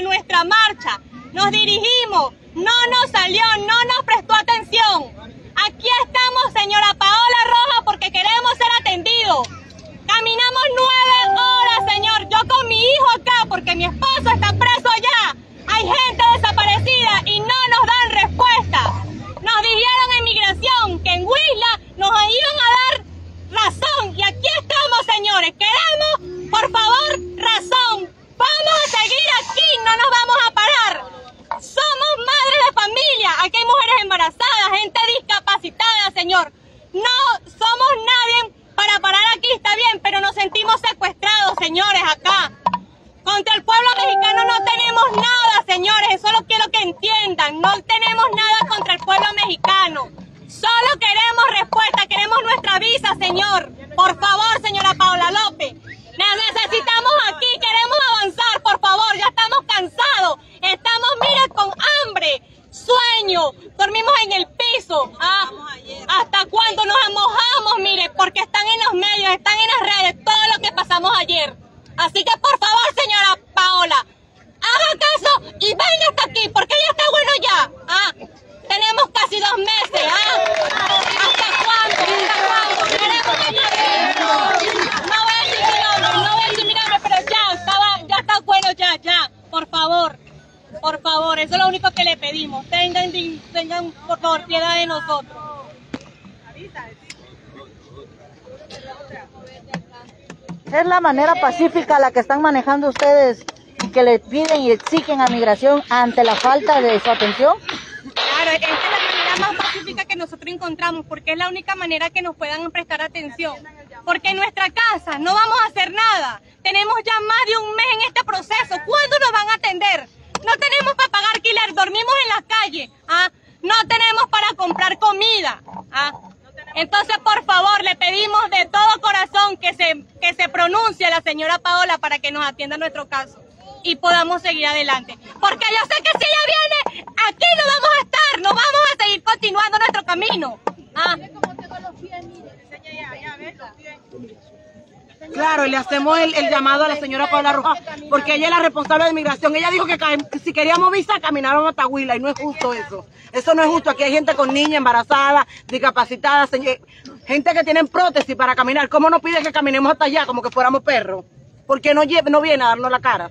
nuestra marcha. Nos dirigimos, no nos salió, no nos prestó atención. Aquí estamos, señora Paola Roja, porque queremos ser atendidos. Caminamos nueve horas, señor. Yo con mi hijo acá, porque mi esposo está preso allá. Hay gente desaparecida y no nos dan respuesta. Nos dijeron en migración que en Huila nos iban a dar razón. Y aquí estamos, señores. Queremos, por favor, razón. Vamos a seguir aquí, no nos vamos a parar. Somos madres de familia. Aquí hay mujeres embarazadas, gente discapacitada, señor. No somos nadie para parar aquí, está bien, pero nos sentimos secuestrados, señores, acá. Contra el pueblo mexicano no tenemos nada, señores. Eso lo quiero que entiendan. No tenemos nada contra el pueblo mexicano. Solo queremos respuesta, queremos nuestra visa, señor. Por favor, señora Paola López. Nos necesitamos aquí, queremos avanzar, por favor. Ya estamos cansados. Estamos, mire, con hambre, sueño. Dormimos en el piso. Ah, ¿Hasta cuándo nos mojamos? Mire, porque los están en las redes, todo lo que pasamos ayer. Así que por favor, señora Paola, haga caso y venga hasta aquí, porque ya está bueno ya. Ah, tenemos casi dos meses. Ah, ¿Hasta cuándo? ¿Hasta cuándo? No voy a decir no voy a decir pero ya, ya está bueno ya, ya. Por favor, por favor, eso es lo único que le pedimos. Tengan, tengan por favor piedad de nosotros. Es la manera pacífica la que están manejando ustedes y que le piden y exigen a migración ante la falta de su atención. Claro, esta es la manera más pacífica que nosotros encontramos porque es la única manera que nos puedan prestar atención. Porque en nuestra casa no vamos a hacer nada. Tenemos ya más de un mes en este proceso. ¿Cuándo nos van a atender? No tenemos para pagar alquiler, dormimos en la calle. ¿ah? No tenemos para comprar comida. ¿ah? Entonces, por favor, le pedimos de todo que se, que se pronuncie la señora Paola para que nos atienda nuestro caso y podamos seguir adelante. Porque yo sé que si ella viene, aquí no vamos a estar, no vamos a seguir continuando nuestro camino. ¿ah? Claro, y le hacemos el, el llamado a la señora Paola Roja, porque ella es la responsable de migración. Ella dijo que si queríamos visa, caminaron hasta Huila, y no es justo eso. Eso no es justo. Aquí hay gente con niñas embarazadas, discapacitadas, gente que tienen prótesis para caminar. ¿Cómo nos pide que caminemos hasta allá como que fuéramos perros? ¿Por qué no, no viene a darnos la cara?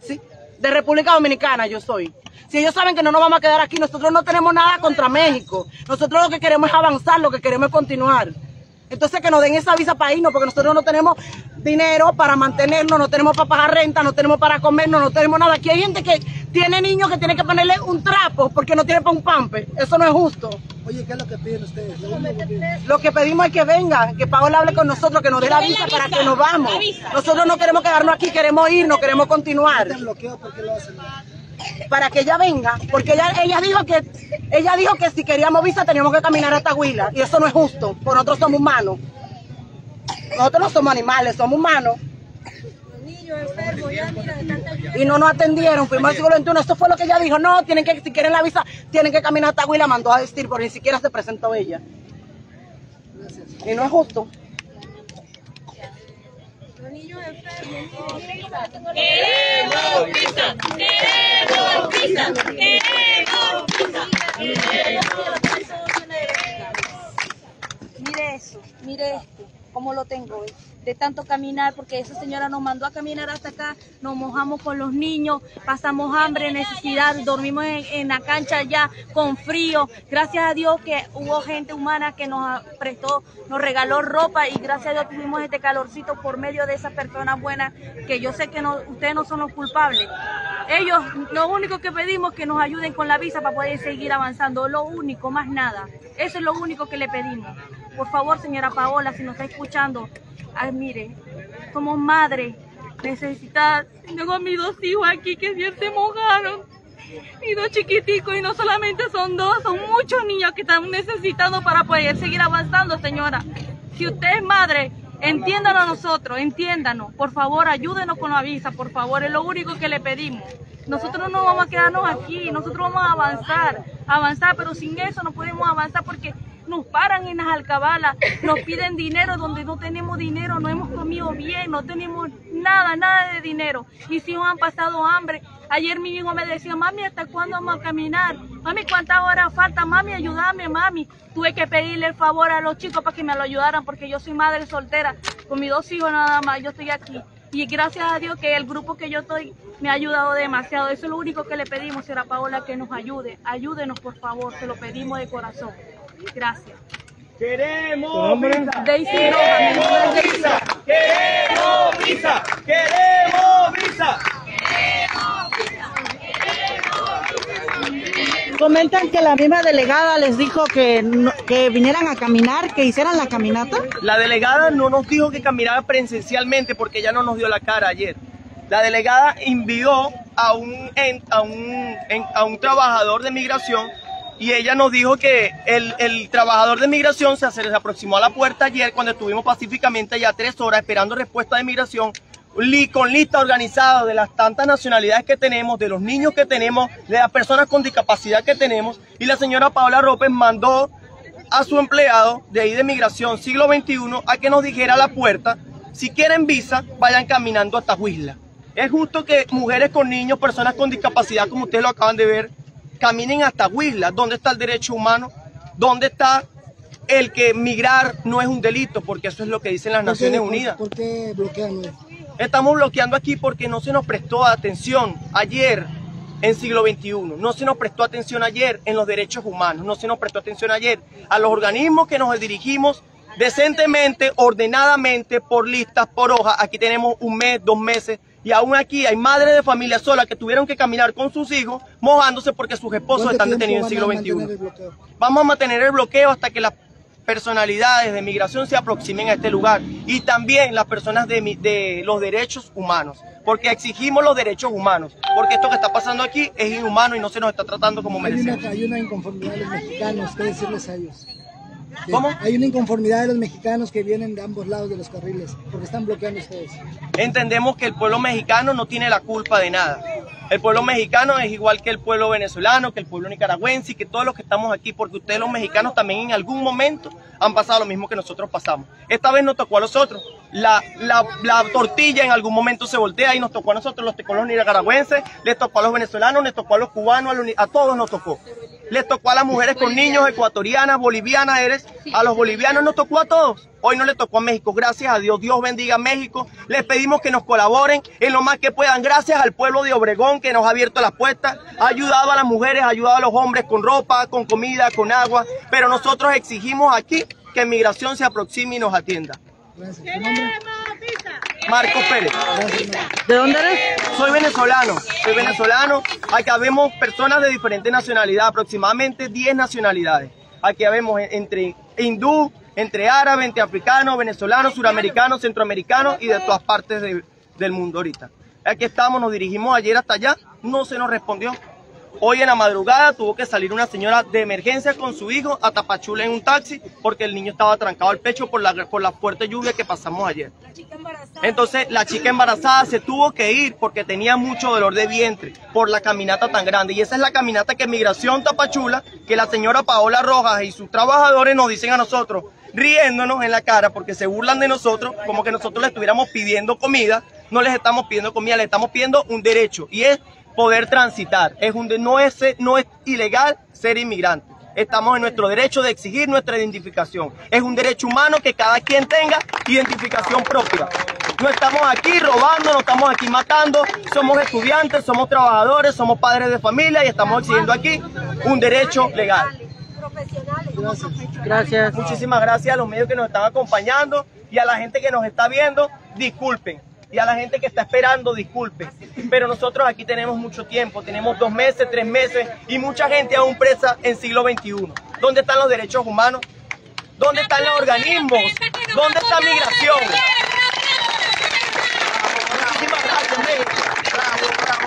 ¿Sí? De República Dominicana yo soy. Si ellos saben que no nos vamos a quedar aquí, nosotros no tenemos nada contra México. Nosotros lo que queremos es avanzar, lo que queremos es continuar. Entonces que nos den esa visa para irnos, porque nosotros no tenemos dinero para mantenernos, no tenemos para pagar renta, no tenemos para comernos, no tenemos nada. Aquí hay gente que tiene niños que tiene que ponerle un trapo porque no tiene para un pampe. Eso no es justo. Oye, ¿qué es lo que piden ustedes? Lo que piden- Lo que pedimos es que venga, que Paola hable con nosotros, que nos dé la visa para que nos vamos. Nosotros no queremos quedarnos aquí, queremos irnos, queremos continuar. Bloqueo, ¿por qué lo hacen? Para que ella venga, porque ella, ella dijo que ella dijo que si queríamos visa teníamos que caminar hasta Huila y eso no es justo, porque nosotros somos humanos. Nosotros no somos animales, somos humanos. Y no nos atendieron, fuimos al siglo XXI, eso fue lo que ella dijo, no, tienen que, si quieren la visa, tienen que caminar hasta Huila, mandó a decir, porque ni siquiera se presentó ella. Y no es justo. Queremos visa, queremos visa, queremos visa. Mire eso, mire esto, cómo lo tengo, eh, de tanto caminar, porque esa señora nos mandó a caminar hasta acá, nos mojamos con los niños, pasamos hambre, necesidad, dormimos en, en la cancha ya con frío. Gracias a Dios que hubo gente humana que nos prestó, nos regaló ropa y gracias a Dios tuvimos este calorcito por medio de esas personas buenas que yo sé que no, ustedes no son los culpables. Ellos, lo único que pedimos es que nos ayuden con la visa para poder seguir avanzando, lo único, más nada. Eso es lo único que le pedimos. Por favor, señora Paola, si nos está escuchando, ay, mire, somos madres necesitadas. Tengo a mis dos hijos aquí que ayer se mojaron. Y dos chiquiticos, y no solamente son dos, son muchos niños que están necesitando para poder seguir avanzando, señora. Si usted es madre, entiéndanos a nosotros, entiéndanos. Por favor, ayúdenos con la visa, por favor, es lo único que le pedimos. Nosotros no vamos a quedarnos aquí, nosotros vamos a avanzar, avanzar, pero sin eso no podemos avanzar porque nos paran en las alcabalas, nos piden dinero donde no tenemos dinero, no hemos comido bien, no tenemos nada, nada de dinero. Mis hijos han pasado hambre, Ayer mi hijo me decía, mami, ¿hasta cuándo vamos a caminar? Mami, ¿cuántas horas falta? Mami, ayúdame, mami. Tuve que pedirle el favor a los chicos para que me lo ayudaran porque yo soy madre soltera, con mis dos hijos nada más, yo estoy aquí. Y gracias a Dios que el grupo que yo estoy me ha ayudado demasiado. Eso es lo único que le pedimos, señora Paola, que nos ayude. Ayúdenos, por favor, se lo pedimos de corazón. Gracias. Queremos visa. Daisy mi nombre es Daisy. Queremos visa. Queremos visa. Comentan que la misma delegada les dijo que, no- que vinieran a caminar, que hicieran la caminata. La delegada no nos dijo que caminara presencialmente porque ella no nos dio la cara ayer. La delegada envió a un, a un, a un trabajador de migración y ella nos dijo que el, el trabajador de migración se, se aproximó a la puerta ayer cuando estuvimos pacíficamente ya tres horas esperando respuesta de migración con lista organizada de las tantas nacionalidades que tenemos, de los niños que tenemos, de las personas con discapacidad que tenemos y la señora Paola López mandó a su empleado de ahí de migración siglo XXI a que nos dijera a la puerta, si quieren visa, vayan caminando hasta Huisla. Es justo que mujeres con niños, personas con discapacidad, como ustedes lo acaban de ver, caminen hasta Huisla. ¿Dónde está el derecho humano? ¿Dónde está el que migrar no es un delito? Porque eso es lo que dicen las ¿Por qué- Naciones Unidas. ¿Por qué bloquean? Estamos bloqueando aquí porque no se nos prestó atención ayer en siglo XXI, no se nos prestó atención ayer en los derechos humanos, no se nos prestó atención ayer a los organismos que nos dirigimos decentemente, ordenadamente, por listas, por hojas. Aquí tenemos un mes, dos meses. Y aún aquí hay madres de familia solas que tuvieron que caminar con sus hijos mojándose porque sus esposos están detenidos en siglo XXI. Vamos a mantener el bloqueo hasta que las personalidades de migración se aproximen a este lugar y también las personas de, mi- de los derechos humanos, porque exigimos los derechos humanos, porque esto que está pasando aquí es inhumano y no se nos está tratando como Hay merecemos. una, hay una inconformidad de los mexicanos, ¿qué decirles a ellos? ¿Cómo? Hay una inconformidad de los mexicanos que vienen de ambos lados de los carriles, porque están bloqueando ustedes. Entendemos que el pueblo mexicano no tiene la culpa de nada. El pueblo mexicano es igual que el pueblo venezolano, que el pueblo nicaragüense y que todos los que estamos aquí, porque ustedes los mexicanos también en algún momento han pasado lo mismo que nosotros pasamos. Esta vez nos tocó a nosotros. La, la, la tortilla en algún momento se voltea y nos tocó a nosotros, los los nicaragüenses, les tocó a los venezolanos, les tocó a los cubanos, a, los ni- a todos nos tocó. Les tocó a las mujeres con niños, ecuatorianas, bolivianas, eres, a los bolivianos nos tocó a todos. Hoy no le tocó a México, gracias a Dios, Dios bendiga a México. Les pedimos que nos colaboren en lo más que puedan, gracias al pueblo de Obregón que nos ha abierto las puertas, ha ayudado a las mujeres, ha ayudado a los hombres con ropa, con comida, con agua, pero nosotros exigimos aquí que migración se aproxime y nos atienda. Gracias. Marcos Pérez. ¿De dónde eres? Soy venezolano, soy venezolano. Aquí vemos personas de diferentes nacionalidades, aproximadamente 10 nacionalidades. Aquí vemos entre hindú, entre árabe, entre africano, venezolano, suramericano, centroamericano y de todas partes de- del mundo ahorita. Aquí estamos, nos dirigimos ayer hasta allá, no se nos respondió. Hoy en la madrugada tuvo que salir una señora de emergencia con su hijo a Tapachula en un taxi porque el niño estaba trancado al pecho por la, por la fuerte lluvia que pasamos ayer. Entonces la chica embarazada se tuvo que ir porque tenía mucho dolor de vientre por la caminata tan grande. Y esa es la caminata que Migración Tapachula, que la señora Paola Rojas y sus trabajadores nos dicen a nosotros, riéndonos en la cara porque se burlan de nosotros, como que nosotros le estuviéramos pidiendo comida. No les estamos pidiendo comida, les estamos pidiendo un derecho y es poder transitar. Es un no, es, no es ilegal ser inmigrante. Estamos en nuestro derecho de exigir nuestra identificación. Es un derecho humano que cada quien tenga identificación propia. No estamos aquí robando, no estamos aquí matando. Somos estudiantes, somos trabajadores, somos padres de familia y estamos exigiendo aquí un derecho legal. Gracias. Muchísimas gracias a los medios que nos están acompañando y a la gente que nos está viendo, disculpen. Y a la gente que está esperando, disculpen. Pero nosotros aquí tenemos mucho tiempo, tenemos dos meses, tres meses y mucha gente aún presa en siglo XXI. ¿Dónde están los derechos humanos? ¿Dónde están los organismos? ¿Dónde está migración? Muchísimas gracias, México. Bravo, bravo.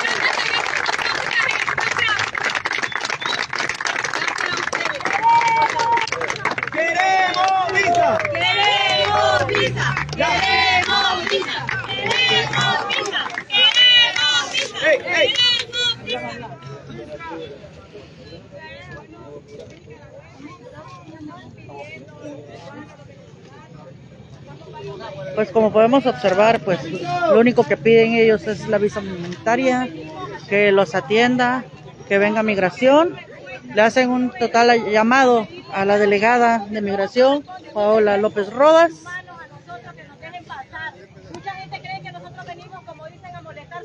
¡Queremos visa! ¡Queremos visa! ¡Queremos visa! ¡Queremos visa! ¡Queremos visa! ¡Ey, ey! ¡Queremos visa! Pues como podemos observar, pues lo único que piden ellos es la visa humanitaria que los atienda, que venga migración. Le hacen un total llamado a la delegada de migración, Paola López Rodas.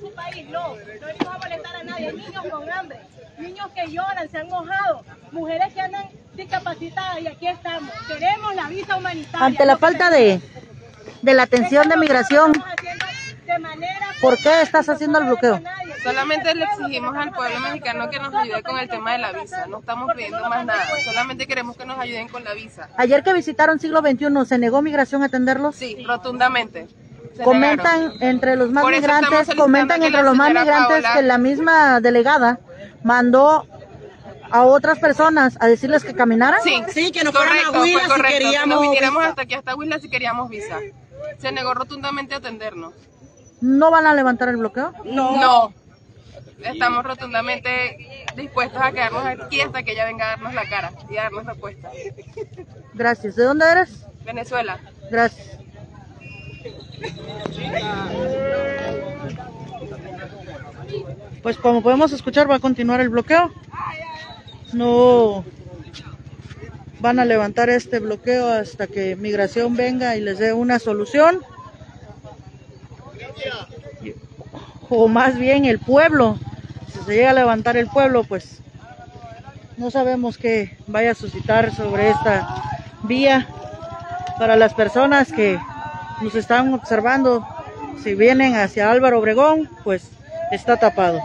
su país. No, no venimos a molestar a nadie. Niños con hambre, niños que lloran, se han mojado, mujeres que andan discapacitadas y aquí estamos. Queremos la visa humanitaria. Ante la falta de, de la atención de migración, ¿por qué estás haciendo el bloqueo? Solamente le exigimos al pueblo mexicano que nos ayude con el tema de la visa. No estamos pidiendo más nada. Solamente queremos que nos ayuden con la visa. Ayer que visitaron siglo XXI, ¿se negó migración a atenderlos? Sí, rotundamente. Se Comentan negaron. entre los más migrantes, comentan que entre la los más migrantes Paola- que la misma delegada mandó a otras personas a decirles que caminaran. Sí, Sí, que nos fueran a correcto, Huila si correcto, que queríamos nos viniéramos visa. hasta aquí, hasta Huila, si queríamos visa. Se negó rotundamente a atendernos. ¿No van a levantar el bloqueo? No. Estamos rotundamente dispuestos a quedarnos aquí hasta que ella venga a darnos la cara y a darnos respuesta. Gracias. ¿De dónde eres? Venezuela. Gracias. Pues como podemos escuchar va a continuar el bloqueo. No van a levantar este bloqueo hasta que migración venga y les dé una solución. O más bien el pueblo. Si se llega a levantar el pueblo, pues no sabemos qué vaya a suscitar sobre esta vía para las personas que nos están observando. Si vienen hacia Álvaro Obregón, pues está tapado.